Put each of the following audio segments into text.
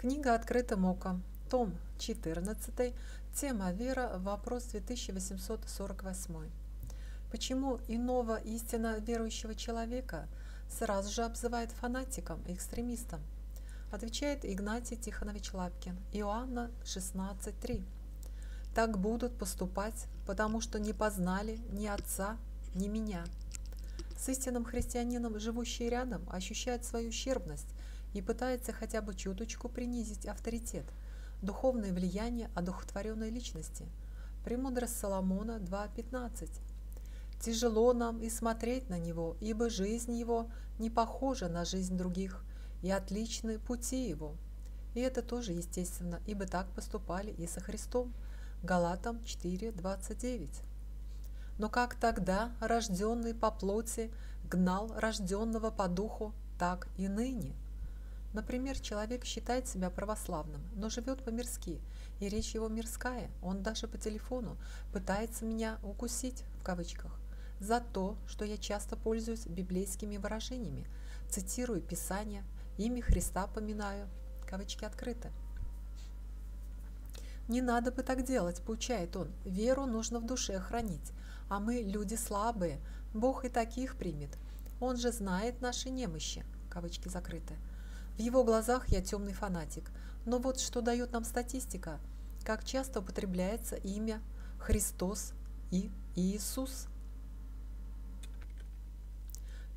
Книга «Открытым оком», том 14, тема «Вера», вопрос 2848. Почему иного истинно верующего человека сразу же обзывают фанатиком и экстремистом? Отвечает Игнатий Тихонович Лапкин, Иоанна 16.3. Так будут поступать, потому что не познали ни отца, ни меня. С истинным христианином, живущий рядом, ощущает свою ущербность и пытается хотя бы чуточку принизить авторитет, духовное влияние одухотворенной личности. Премудрость Соломона 2.15. Тяжело нам и смотреть на него, ибо жизнь его не похожа на жизнь других, и отличны пути его. И это тоже естественно, ибо так поступали и со Христом. Галатам 4.29. Но как тогда рожденный по плоти гнал рожденного по духу, так и ныне – Например, человек считает себя православным, но живет по-мирски, и речь его мирская. Он даже по телефону пытается меня «укусить» в кавычках за то, что я часто пользуюсь библейскими выражениями, цитирую Писание, имя Христа поминаю, кавычки открыты. «Не надо бы так делать», – поучает он. «Веру нужно в душе хранить, а мы люди слабые, Бог и таких примет. Он же знает наши немощи», – кавычки закрыты. В его глазах я темный фанатик. Но вот что дает нам статистика. Как часто употребляется имя Христос и Иисус.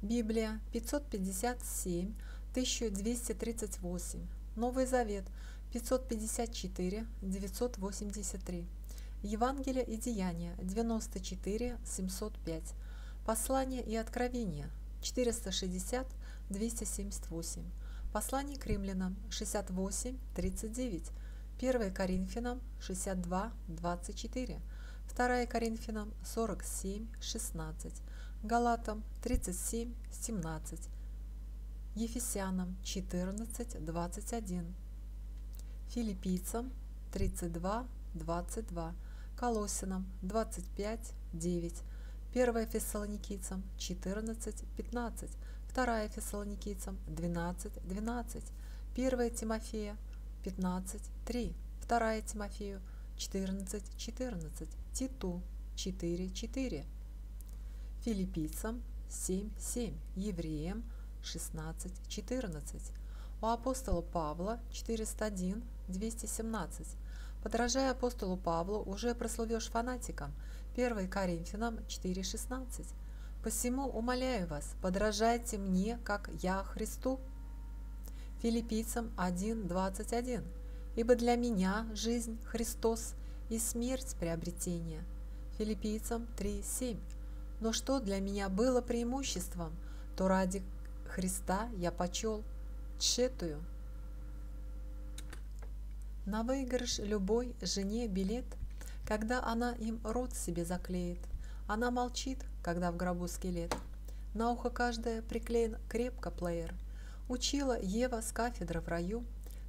Библия 557, 1238. Новый Завет 554, 983. Евангелие и Деяния 94, 705. Послание и Откровение 460, 278. Послание к римлянам 68, 39, 1 Коринфянам 62, 24, 2 Коринфянам 47, 16, Галатам 37, 17, Ефесянам 14, 21, Филиппийцам 32, 22, Колосинам 25, 9, 1 Фессалоникийцам 14, 15, 2 Фессалоникийцам 12, 12, 1 Тимофея 15, 3, 2 Тимофею 14, 14, Титу 4, 4, Филиппийцам 7, 7, Евреям 16, 14, у апостола Павла 401, 217. Подражая апостолу Павлу, уже прослывешь фанатиком. 1 Коринфянам 4,16. Посему умоляю вас, подражайте мне, как я Христу. Филиппийцам 1.21. Ибо для меня жизнь Христос и смерть приобретение. Филиппийцам 3.7. Но что для меня было преимуществом, то ради Христа я почел тщетую. На выигрыш любой жене билет, когда она им рот себе заклеит. Она молчит, когда в гробу скелет. На ухо каждая приклеен крепко плеер. Учила Ева с кафедры в раю.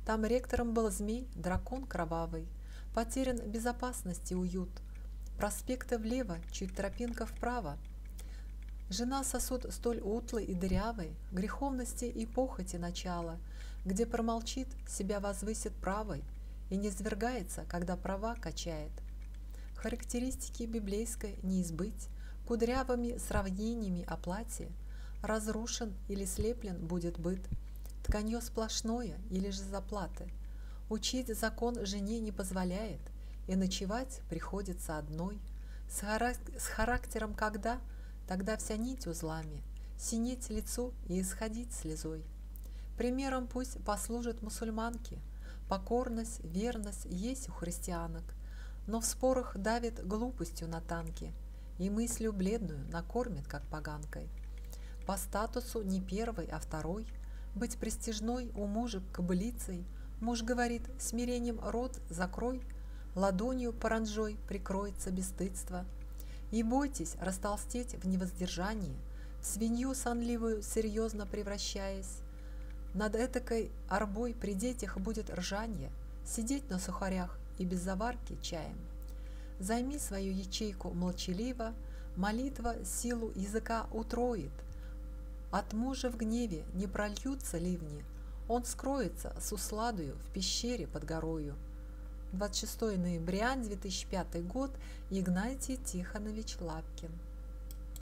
Там ректором был змей, дракон кровавый. Потерян безопасности уют. Проспекта влево, чуть тропинка вправо. Жена сосуд столь утлый и дырявый, Греховности и похоти начало, Где промолчит, себя возвысит правой И не свергается, когда права качает. Характеристики библейской не избыть, Кудрявыми сравнениями о платье Разрушен или слеплен будет быт, Тканье сплошное или же заплаты. Учить закон жене не позволяет, И ночевать приходится одной. С, характером когда? Тогда вся нить узлами, Синеть лицу и исходить слезой. Примером пусть послужат мусульманки. Покорность, верность есть у христианок, Но в спорах давит глупостью на танки – и мыслью бледную накормит, как поганкой. По статусу не первый, а второй, быть престижной у мужа кобылицей, муж говорит, смирением рот закрой, ладонью паранжой прикроется бесстыдство. И бойтесь растолстеть в невоздержании, в свинью сонливую серьезно превращаясь. Над этакой арбой при детях будет ржанье, сидеть на сухарях и без заварки чаем. Займи свою ячейку молчаливо, молитва силу языка утроит. От мужа в гневе не прольются ливни, Он скроется с усладою в пещере под горою. 26 ноября 2005 год. Игнатий Тихонович Лапкин.